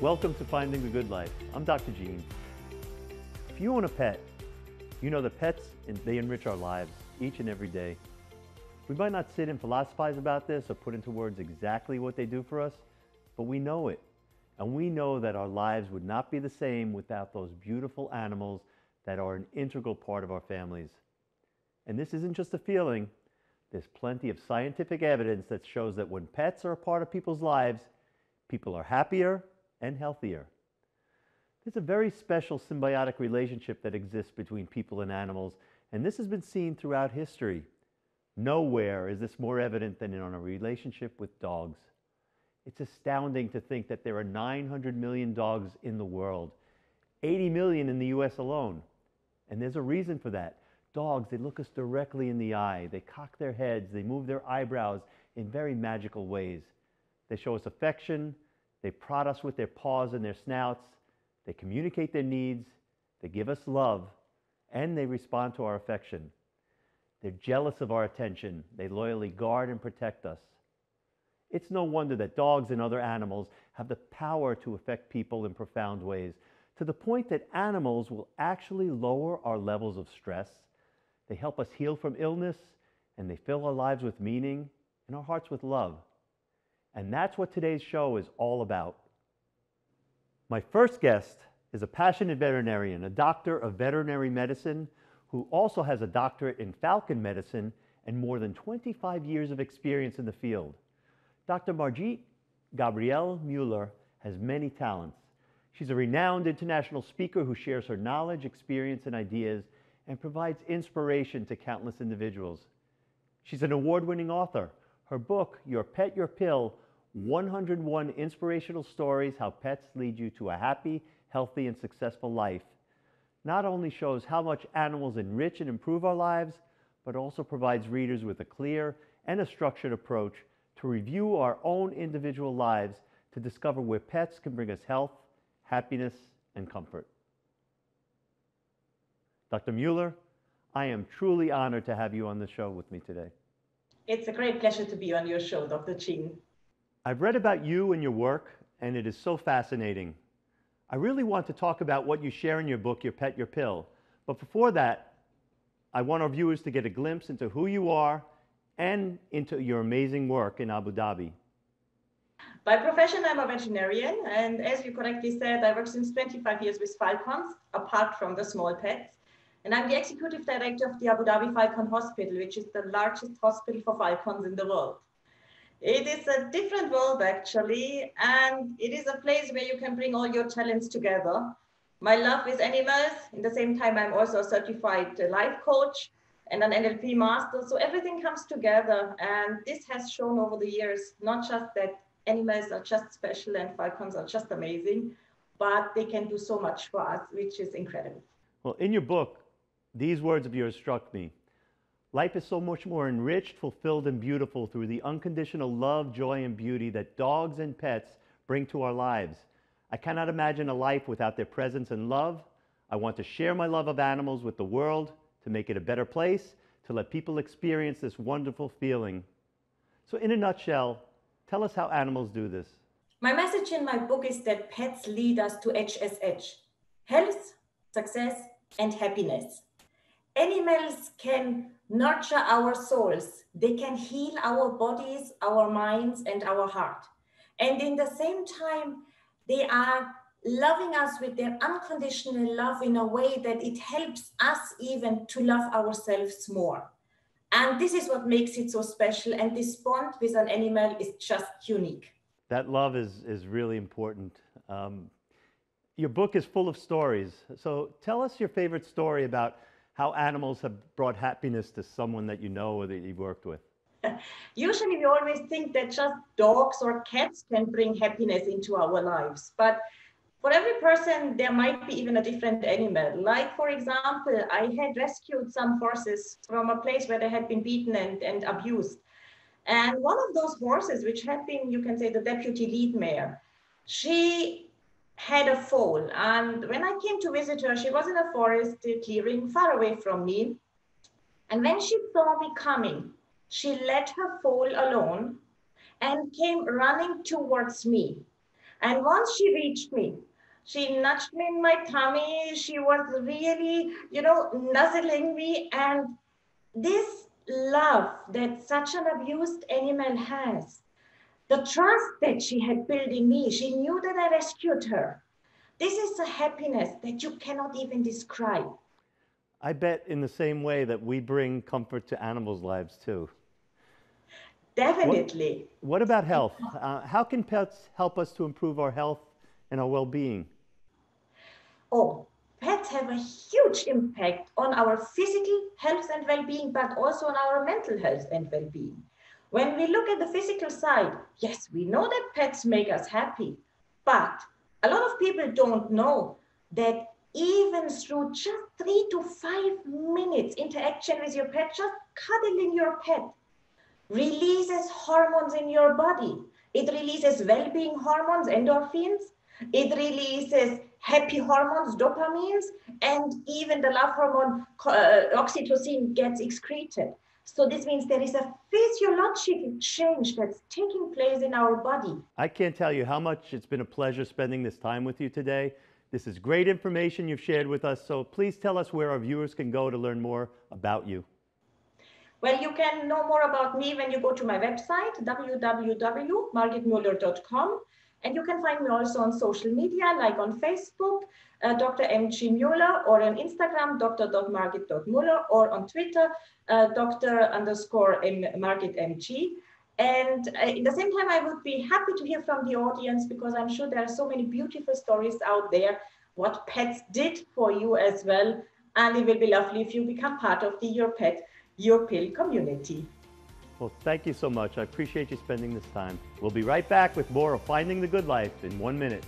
Welcome to Finding the Good Life. I'm Dr. Gene. If you own a pet, you know the pets, and they enrich our lives each and every day. We might not sit and philosophize about this or put into words exactly what they do for us, but we know it. And we know that our lives would not be the same without those beautiful animals that are an integral part of our families. And this isn't just a feeling. There's plenty of scientific evidence that shows that when pets are a part of people's lives, people are happier, and healthier. There's a very special symbiotic relationship that exists between people and animals, and this has been seen throughout history. Nowhere is this more evident than in a relationship with dogs. It's astounding to think that there are 900 million dogs in the world, 80 million in the US alone. And there's a reason for that. Dogs, they look us directly in the eye, they cock their heads, they move their eyebrows in very magical ways. They show us affection, they prod us with their paws and their snouts. They communicate their needs. They give us love. And they respond to our affection. They're jealous of our attention. They loyally guard and protect us. It's no wonder that dogs and other animals have the power to affect people in profound ways, to the point that animals will actually lower our levels of stress. They help us heal from illness, and they fill our lives with meaning and our hearts with love. And that's what today's show is all about. My first guest is a passionate veterinarian, a doctor of veterinary medicine who also has a doctorate in falcon medicine and more than 25 years of experience in the field. Dr. Margit Gabrielle Muller has many talents. She's a renowned international speaker who shares her knowledge, experience, and ideas and provides inspiration to countless individuals. She's an award winning author her book, Your Pet, Your Pill 101 Inspirational Stories How Pets Lead You to a Happy, Healthy, and Successful Life, not only shows how much animals enrich and improve our lives, but also provides readers with a clear and a structured approach to review our own individual lives to discover where pets can bring us health, happiness, and comfort. Dr. Muller, I am truly honored to have you on the show with me today. It's a great pleasure to be on your show, Dr. Gene. I've read about you and your work, and it is so fascinating. I really want to talk about what you share in your book, Your Pet, Your Pill. But before that, I want our viewers to get a glimpse into who you are and into your amazing work in Abu Dhabi. By profession, I'm a veterinarian, and as you correctly said, I work since 25 years with falcons, apart from the small pets. And I'm the executive director of the Abu Dhabi Falcon Hospital, which is the largest hospital for falcons in the world. It is a different world actually, and it is a place where you can bring all your talents together. My love is animals. In the same time, I'm also a certified life coach and an NLP master. So everything comes together. And this has shown over the years, not just that animals are just special and falcons are just amazing, but they can do so much for us, which is incredible. Well, in your book, these words of yours struck me. Life is so much more enriched, fulfilled, and beautiful through the unconditional love, joy, and beauty that dogs and pets bring to our lives. I cannot imagine a life without their presence and love. I want to share my love of animals with the world to make it a better place, to let people experience this wonderful feeling. So, in a nutshell, tell us how animals do this. My message in my book is that pets lead us to HSH health, success, and happiness. Animals can nurture our souls. They can heal our bodies, our minds, and our heart. And in the same time, they are loving us with their unconditional love in a way that it helps us even to love ourselves more. And this is what makes it so special. And this bond with an animal is just unique. That love is, is really important. Um, your book is full of stories. So tell us your favorite story about how animals have brought happiness to someone that you know or that you've worked with? Usually, we always think that just dogs or cats can bring happiness into our lives. But for every person, there might be even a different animal. Like, for example, I had rescued some horses from a place where they had been beaten and, and abused. And one of those horses, which had been, you can say, the deputy lead mare, she had a fall. And when I came to visit her, she was in a forest clearing far away from me. And when she saw me coming, she let her foal alone and came running towards me. And once she reached me, she nudged me in my tummy. She was really, you know, nuzzling me. And this love that such an abused animal has, the trust that she had built in me, she knew that I rescued her. This is a happiness that you cannot even describe. I bet in the same way that we bring comfort to animals' lives too. Definitely. What, what about health? Uh, how can pets help us to improve our health and our well being? Oh, pets have a huge impact on our physical health and well being, but also on our mental health and well being. When we look at the physical side, yes, we know that pets make us happy, but a lot of people don't know that even through just three to five minutes interaction with your pet, just cuddling your pet, releases hormones in your body. It releases well being hormones, endorphins. It releases happy hormones, dopamines, and even the love hormone, uh, oxytocin, gets excreted. So this means there is a physiological change that's taking place in our body. I can't tell you how much it's been a pleasure spending this time with you today. This is great information you've shared with us, so please tell us where our viewers can go to learn more about you. Well, you can know more about me when you go to my website, www.margitmuller.com. And you can find me also on social media, like on Facebook, uh, Dr. M.G. Muller, or on Instagram, dr.margit.muller, or on Twitter, uh, Dr. underscore M, Margit M.G. And uh, at the same time, I would be happy to hear from the audience because I'm sure there are so many beautiful stories out there, what pets did for you as well. And it will be lovely if you become part of the Your Pet, Your Pill community. Well, thank you so much. I appreciate you spending this time. We'll be right back with more of Finding the Good Life in one minute.